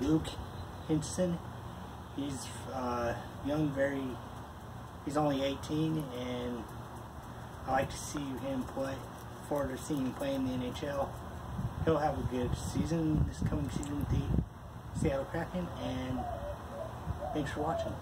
Luke Henman. He's uh, young, very. He's only 18, and I like to see him play. Forward to seeing him play in the NHL. He'll have a good season this coming season with the Seattle Kraken, and thanks for watching.